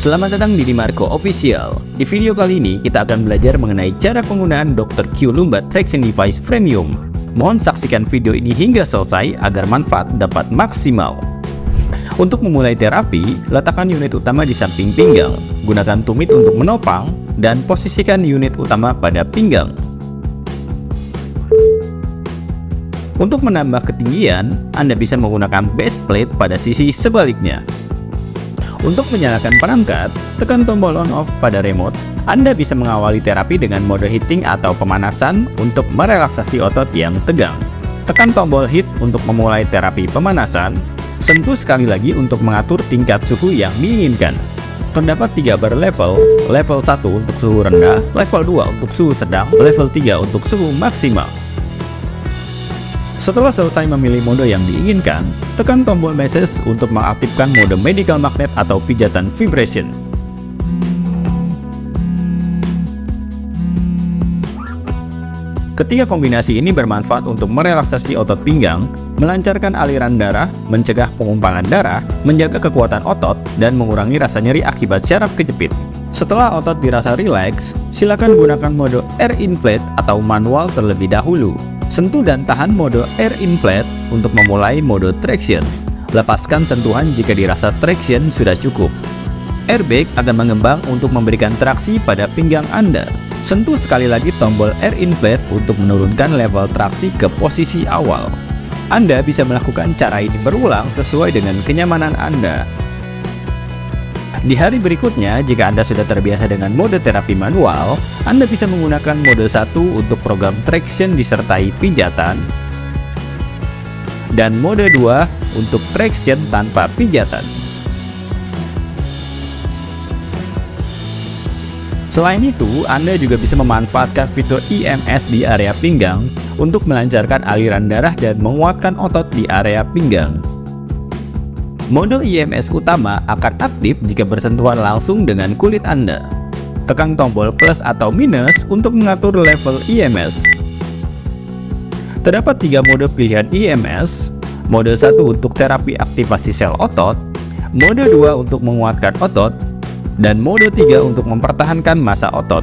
Selamat datang di Dimarco Official. Di video kali ini kita akan belajar mengenai cara penggunaan Dr. Q Lumbar Traction Device Premium. Mohon saksikan video ini hingga selesai agar manfaat dapat maksimal. Untuk memulai terapi, letakkan unit utama di samping pinggang. Gunakan tumit untuk menopang dan posisikan unit utama pada pinggang. Untuk menambah ketinggian, Anda bisa menggunakan base plate pada sisi sebaliknya. Untuk menyalakan perangkat, tekan tombol on off pada remote. Anda bisa mengawali terapi dengan mode heating atau pemanasan untuk merelaksasi otot yang tegang. Tekan tombol heat untuk memulai terapi pemanasan. Sentuh sekali lagi untuk mengatur tingkat suhu yang diinginkan. Terdapat tiga berlevel, level 1 untuk suhu rendah, level 2 untuk suhu sedang, level 3 untuk suhu maksimal. Setelah selesai memilih mode yang diinginkan, tekan tombol message untuk mengaktifkan mode medical magnet atau pijatan vibration. Ketiga kombinasi ini bermanfaat untuk merelaksasi otot pinggang, melancarkan aliran darah, mencegah pengumpangan darah, menjaga kekuatan otot, dan mengurangi rasa nyeri akibat syaraf kejepit. Setelah otot dirasa rileks, silakan gunakan mode air inflate atau manual terlebih dahulu. Sentuh dan tahan mode air inflate untuk memulai mode traction. Lepaskan sentuhan jika dirasa traction sudah cukup. Airbag akan mengembang untuk memberikan traksi pada pinggang Anda. Sentuh sekali lagi tombol air inflate untuk menurunkan level traksi ke posisi awal. Anda bisa melakukan cara ini berulang sesuai dengan kenyamanan Anda. Di hari berikutnya, jika Anda sudah terbiasa dengan mode terapi manual, Anda bisa menggunakan mode 1 untuk program traction disertai pijatan, dan mode 2 untuk traction tanpa pijatan. Selain itu, Anda juga bisa memanfaatkan fitur IMS di area pinggang untuk melancarkan aliran darah dan menguatkan otot di area pinggang. Mode IMS utama akan aktif jika bersentuhan langsung dengan kulit Anda. Tekan tombol plus atau minus untuk mengatur level IMS. Terdapat tiga mode pilihan IMS, mode 1 untuk terapi aktivasi sel otot, mode 2 untuk menguatkan otot, dan mode 3 untuk mempertahankan masa otot.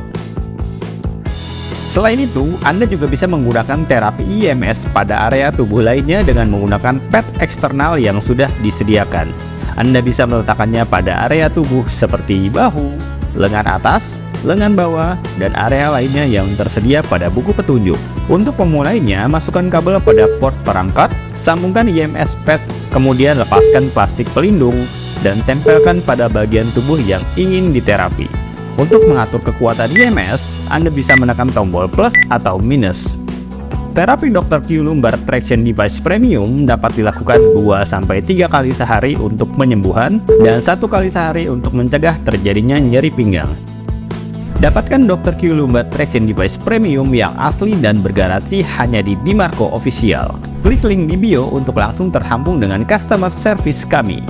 Selain itu, Anda juga bisa menggunakan terapi IMS pada area tubuh lainnya dengan menggunakan pad eksternal yang sudah disediakan. Anda bisa meletakkannya pada area tubuh seperti bahu, lengan atas, lengan bawah, dan area lainnya yang tersedia pada buku petunjuk. Untuk memulainya, masukkan kabel pada port perangkat, sambungkan IMS pad, kemudian lepaskan plastik pelindung, dan tempelkan pada bagian tubuh yang ingin diterapi. Untuk mengatur kekuatan IMS, Anda bisa menekan tombol plus atau minus. Terapi Dr. Q Lumbar Traction Device Premium dapat dilakukan 2-3 kali sehari untuk penyembuhan dan satu kali sehari untuk mencegah terjadinya nyeri pinggang. Dapatkan Dr. Q Lumbar Traction Device Premium yang asli dan bergaransi hanya di Dimarco Official. Klik link di bio untuk langsung terhambung dengan customer service kami.